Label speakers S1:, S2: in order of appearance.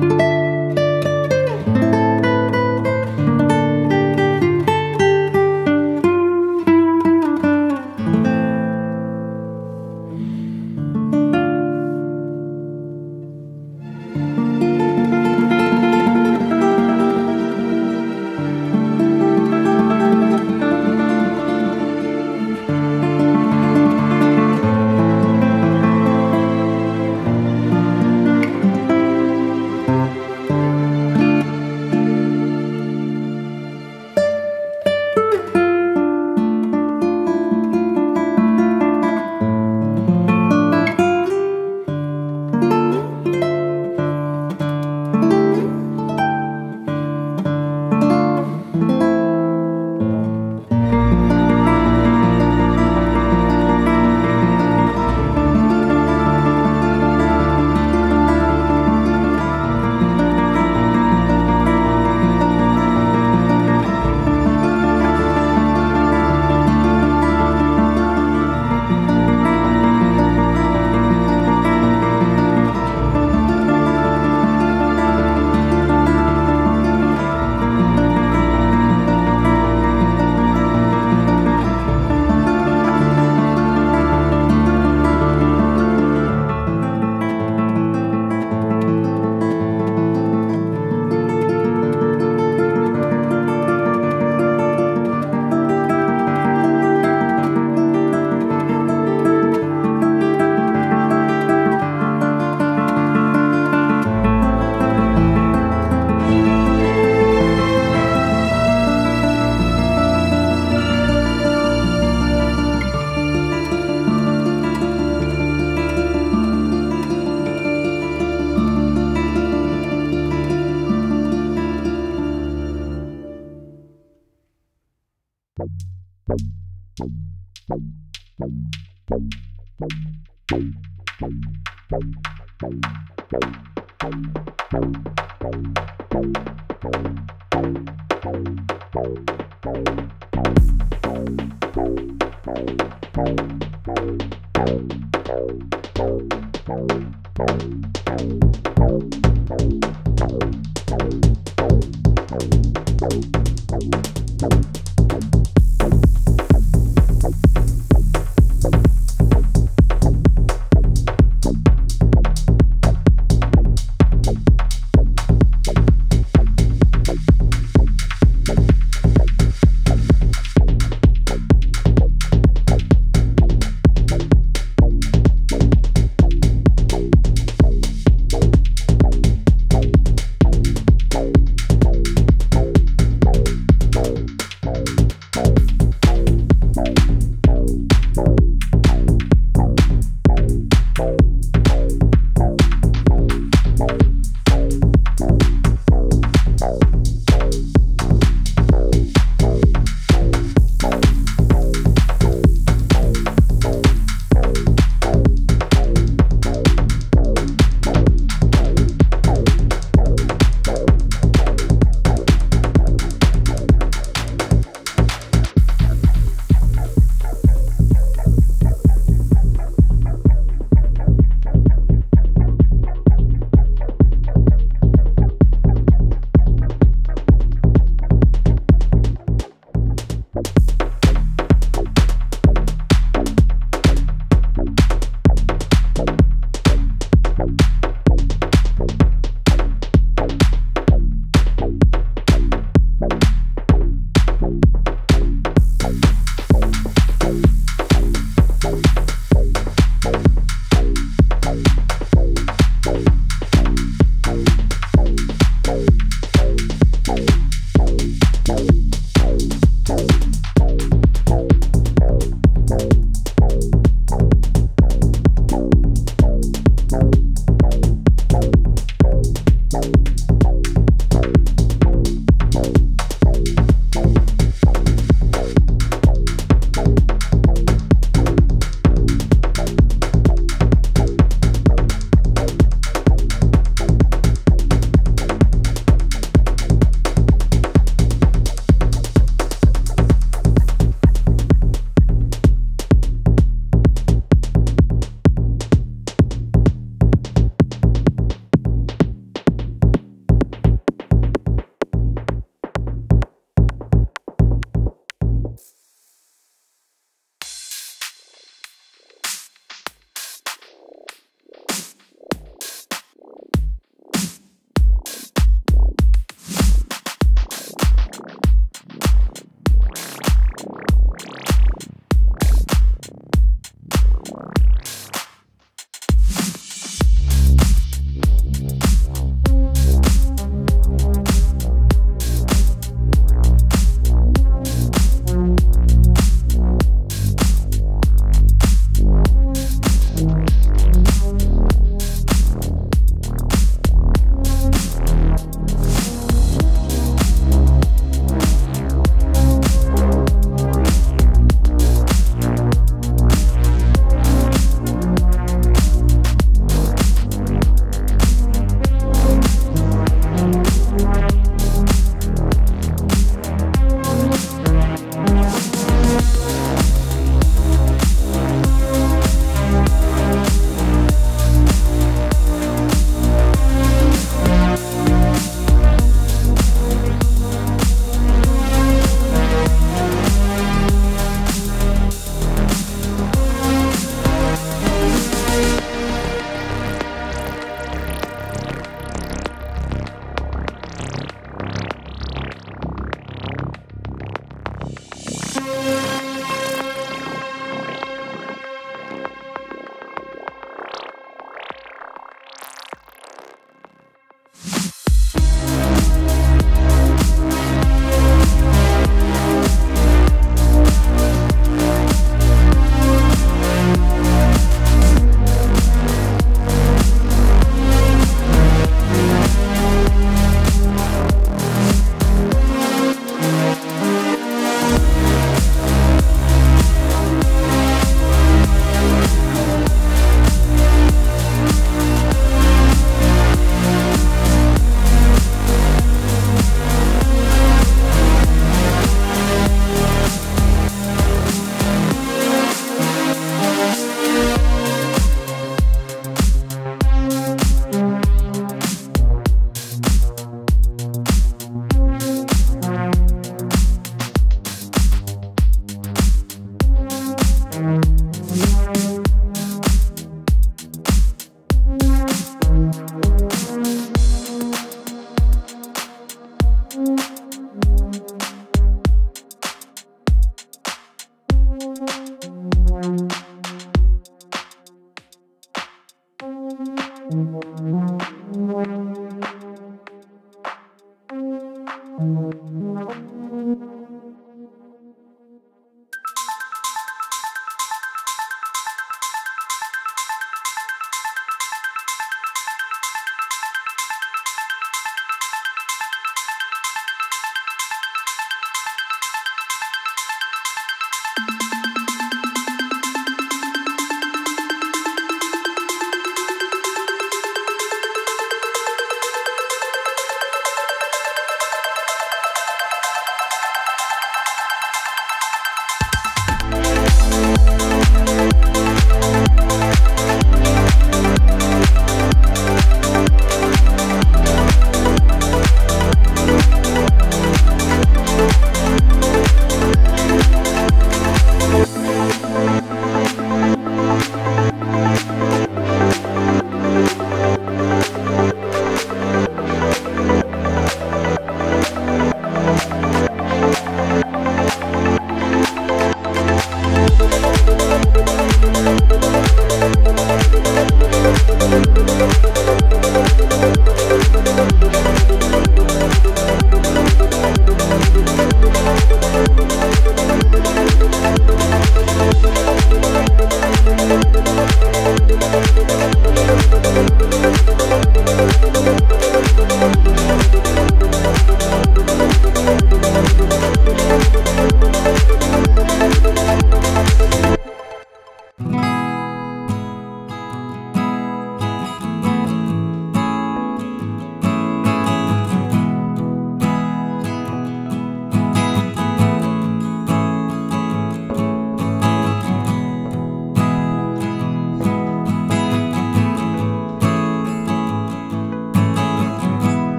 S1: Thank you. Thank